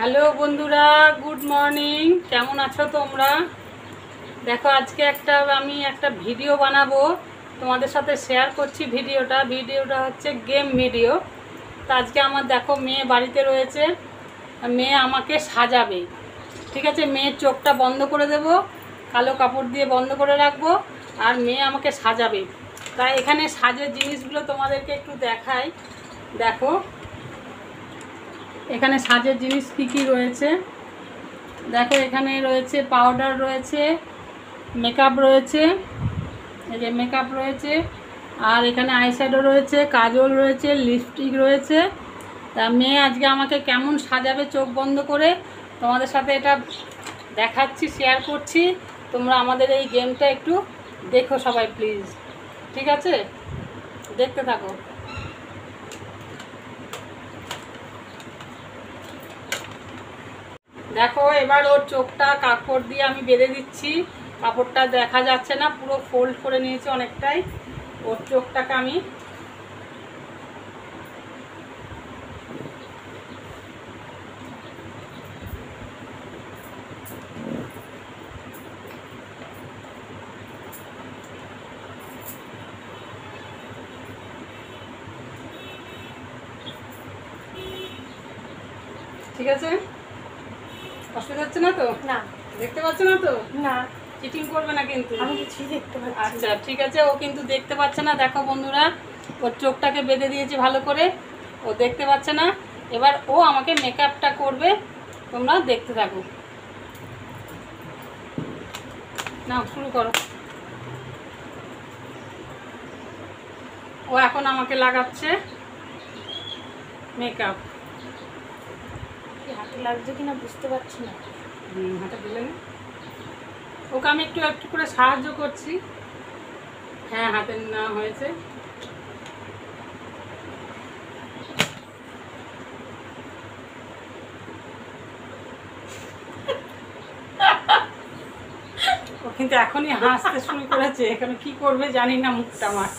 Hello বন্ধুরা, good morning. কেমন আছো তোমরা? দেখো, আজকে একটা আমি একটা ভিডিও বানাবো। তোমাদের সাথে শেয়ার করছি ভিডিওটা। ভিডিওটা হচ্ছে গেম ভিডিও তো আজকে আমার দেখো, মেয়ে বাড়িতে রয়েছে। মেয়ে আমাকে সাজাবে। ঠিক আছে? মেয়ের চোখটা বন্ধ করে দেব, কালো কাপড় দিয়ে বন্ধ করে রাখব, আর মেয়ে আমাকে সাজাবে। তাই এখানে সাজের জিনিসগুলো তোমাদেরকে একটু দেখাই। দেখো এখানে সাজের জিনিস কী কী রয়েছে? দেখো, এখানে রয়েছে পাউডার রয়েছে মেকআপ রয়েছে, এই যে মেকআপ রয়েছে, আর এখানে আইশ্যাডো রয়েছে, কাজল রয়েছে লিপস্টিক রয়েছে। তা মেয়ে আজকে আমাকে কেমন সাজাবে চোখ বন্ধ করে? তোমাদের সাথে এটা দেখাচ্ছি শেয়ার করছি। তোমরা আমাদের এই গেমটা একটু দেখো সবাই প্লিজ ঠিক আছে? দেখতে থাকো। দেখো, এবার ওর চোখটা কাপড় দিয়ে আমি বেঁধে দিচ্ছি। কাপড়টা দেখা যাচ্ছে না, পুরো ফোল্ড করে নিয়েছে অনেকটাই। ওর চোখটাকে আমি ঠিক আছে? অসুবিধা হচ্ছে না তো? না। দেখতে পাচ্ছ না তো? না। চিটিং করবে না কিন্তু। আমি কিছুই দেখতে পাচ্ছি আচ্ছা ঠিক আছে ও কিন্তু দেখতে পাচ্ছে না। দেখো বন্ধুরা ওর চোখটাকে বেঁধে দিয়েছি ভালো করে। ও দেখতে পাচ্ছে না। এবার ও আমাকে মেকআপটা করবে। তোমরা দেখতে থাকো। না শুরু করো। ও এখন আমাকে লাগাচ্ছে মেকআপ লাগছে কিনা বুঝতে পারছি না। হাতে দিলে ওকে, আমি একটু একটু করে সাহায্য করছি। হ্যাঁ হাতে নেওয়া হয়েছে। কিন্তু এখনই হাসতে শুরু করেছে। এখানে কি করবে জানি না মুখটা আমার।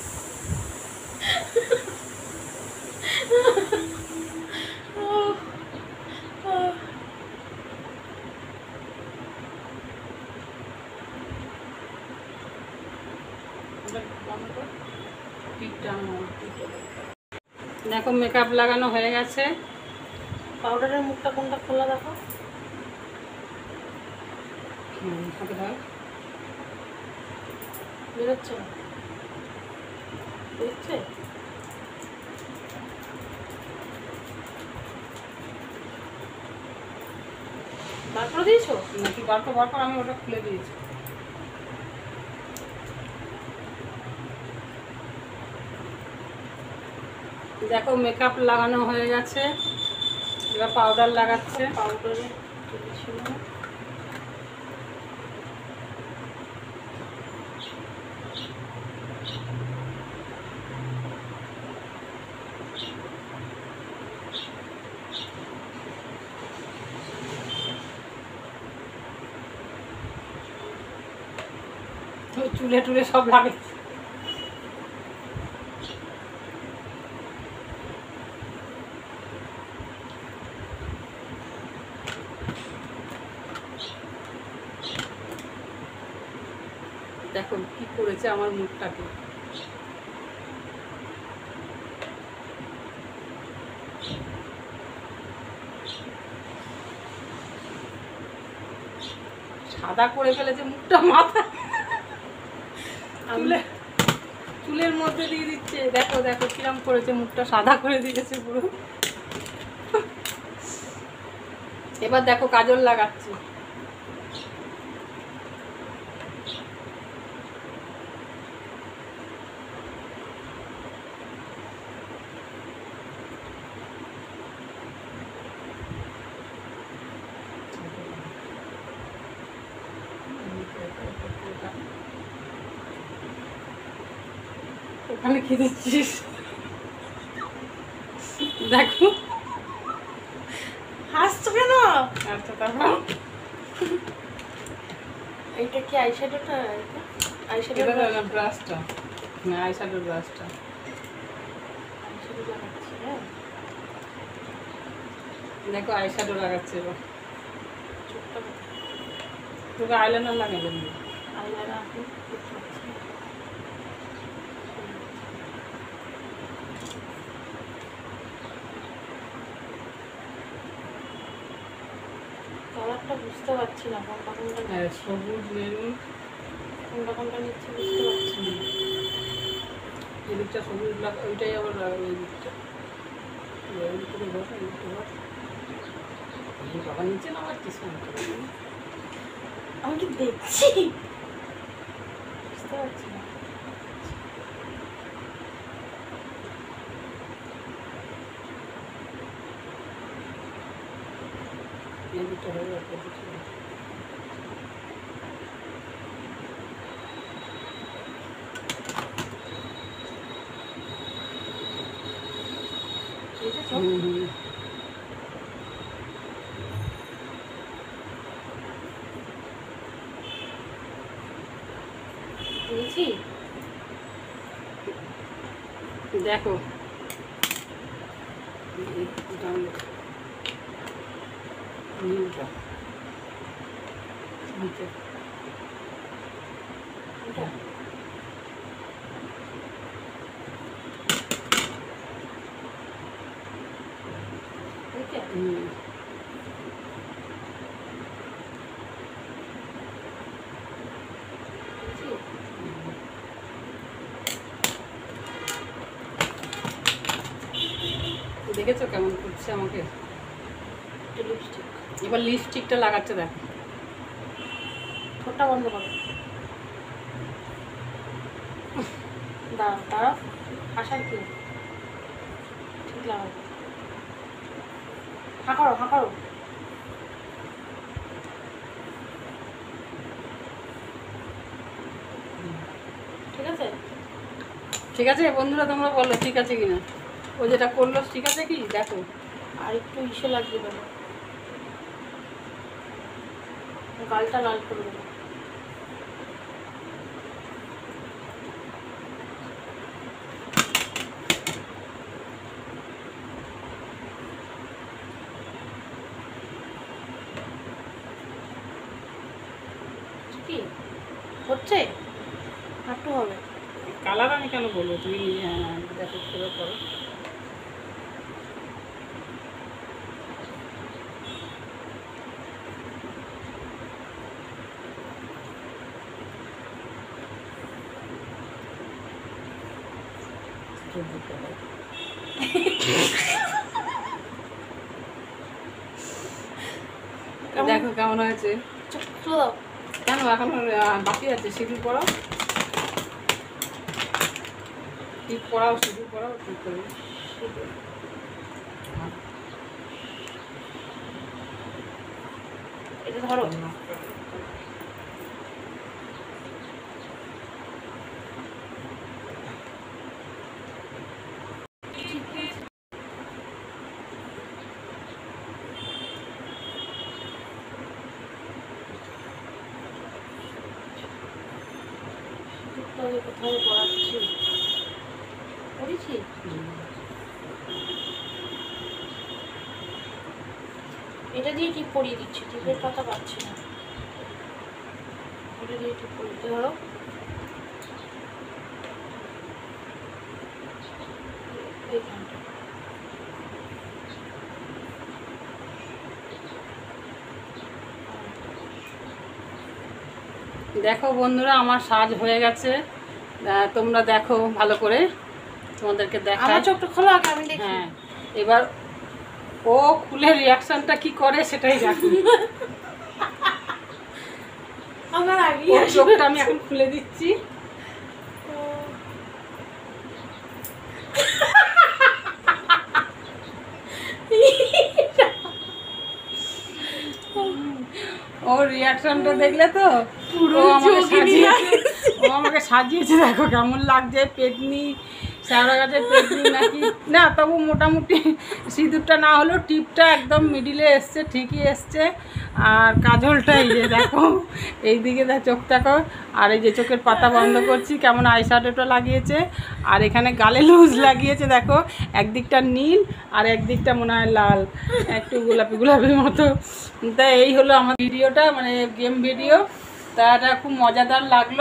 দেখো মেকআপ লাগানো হয়ে গেছে। পাউডারের মুখটা কোনটা খোলা দেখো। বেরোচ্ছে? বেরোচ্ছে? বার করে দিয়েছ? নাকি বার কর বার কর আমি ওটা খুলে দিয়েছি। দেখো মেকআপ লাগানো হয়ে গেছে। এবার পাউডার লাগাচ্ছে। পাউডারে তো চুলে টুলে সব লাগে দেখো কি করেছে আমার মুখটাকে। সাদা করে ফেলেছে মুখটা মাথা। চুলে চুলের মধ্যে দিয়ে দিচ্ছে। দেখো দেখো কিরম করেছে মুখটা। সাদা করে দিয়েছে পুরো। এবার দেখো কাজল লাগাচ্ছে। ওখানে কি দিচ্ছিস? দেখো। হাসছো কেন? আচ্ছা তারপর? এইটা কি আইশ্যাডোটা? আইশ্যাডো এটা ব্রাশটা। আইশ্যাডোর ব্রাশটা। হ্যাঁ। দেখো আইশ্যাডো লাগাচ্ছে এবার। তোকে আইলাইনার লাগাইলেন আইলাইনার আপনি দেখতে পাচ্ছেন কালারটা বুঝতে পারছি না কোনটা কোনটা হ্যাঁ সবুজ মেরুন। কোনটা কোনটা নিচ্ছে বুঝতে পারছি না। এই দিকটা সবুজ লাগ ওইটাই আবার এই দিকটা। এই দিকটা বস। বাবা নিচে নামাচ্ছিস কেন আমি কি দেখছি? বুঝতে পারছি না। হয়ে যাবে এই দিকটা। ঠিক আছে হুম হুম দিয়েছি দেখো। এই দেখেছ কেমন করছে আমাকে? লিপস্টিক এবার লিপস্টিকটা লাগাচ্ছে দেখো। ঠোঁটটা বন্ধ করো। দাঁড়াও দাঁড়াও। আসার কি? ঠিক লাগাবো হাঁ করো হাঁ করো। ঠিক আছে? ঠিক আছে বন্ধুরা তোমরা বলো ঠিক আছে কিনা। ও যেটা করল ঠিক আছে কি? দেখো। আর একটু ইসে লাগবে দেবো গালটা লাল করে দেবো। কি? হচ্ছে? হবে। কালার আমি কেন বলব? তুমি হ্যাঁ, দেখো করে। করো কেমন? দেখো কেমন হয়েছে? কেন এখন বাকি আছে? সিঁদুর পড়াও? টিপ পড়াও সিঁদুর পড়াও ঠিক করে এটা ধরো। কোথায় কোথায় পড়াচ্ছি? পড়েছি? এটা দিয়ে ঠিক পরিয়ে দিচ্ছি টিপের পাতা পাচ্ছি না। এটা দিয়ে ঠিক দিতে ধরো। দেখো বন্ধুরা, আমার সাজ হয়ে গেছে। তোমরা দেখো ভালো করে। তোমাদেরকে দেখো আমার চোখটা খোলা আমি দেখি। হ্যাঁ এবার ও খুলে রিয়াকশনটা কি করে সেটাই দেখো। আমার আগে চোখটা আমি এখন খুলে দিচ্ছি ওর রিয়াকশনটা দেখলে তো? পুরো আমাকে সাজিয়েছে। ও আমাকে সাজিয়েছে দেখো কেমন লাগছে পেটনি শ্যাওড়া গাছের পেটনি না, তবু মোটামুটি সিঁদুরটা না হলেও টিপটা একদম মিডিলে এসছে, ঠিকই এসছে। আর কাজলটা এই যে দেখো, এইদিকে দেখ, চোখ দেখো। আর এই যে চোখের পাতা বন্ধ করছি, কেমন আই লাগিয়েছে। আর এখানে গালে লুজ লাগিয়েছে, দেখো। একদিকটা নীল আর একদিকটা মনে হয় লাল। একটু গোলাপি গোলাপির মতো। তা এই হলো আমার ভিডিওটা মানে গেম ভিডিও তা এটা খুব মজাদার লাগল।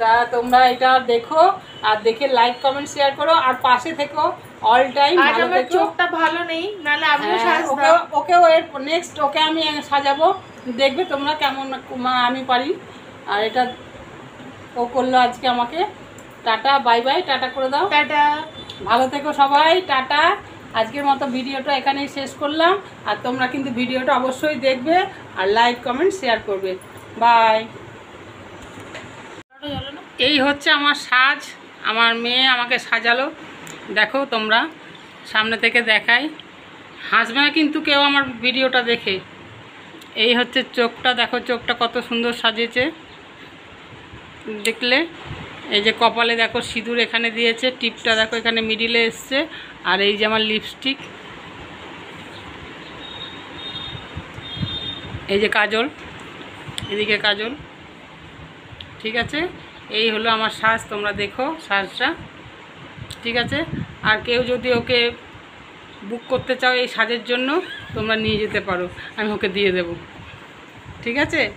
তা তোমরা এটা দেখো আর দেখে লাইক কমেন্ট শেয়ার করো। আর পাশে থেকো অল টাইম ভালো থেকো। চোখটা ভালো নেই নাহলে আমিও হ্যাঁ, ওকে এর নেক্সট ওকে আমি সাজাবো। দেখবে তোমরা কেমন আমি পারি। আর এটা ও করল আজকে আমাকে। টাটা বাই বাই টাটা করে দাও। টাটা। ভালো থেকো সবাই টাটা। আজকের মতো ভিডিওটা এখানেই শেষ করলাম। আর তোমরা কিন্তু ভিডিওটা অবশ্যই দেখবে আর লাইক কমেন্ট শেয়ার করবে। বাই এই হচ্ছে আমার সাজ, আমার মেয়ে আমাকে সাজালো। দেখো তোমরা, সামনে থেকে দেখাই। হাসবে না কিন্তু কেউ আমার ভিডিওটা দেখে। এই হচ্ছে চোখটা, দেখো চোখটা কত সুন্দর সাজিয়েছে। দেখলে, এই যে কপালে দেখো সিঁদুর এখানে দিয়েছে, টিপটা দেখো এখানে মিডিলে এসছে, আর এই যে আমার লিপস্টিক এই যে কাজল, এদিকে কাজল। ঠিক আছে? এই হলো আমার শ্বাস, তোমরা দেখো শ্বাসটা। ঠিক আছে? আর কেউ যদি ওকে বুক করতে চাও এই সাজের জন্য, তোমরা নিয়ে যেতে পারো। আমি ওকে দিয়ে দেব। ঠিক আছে?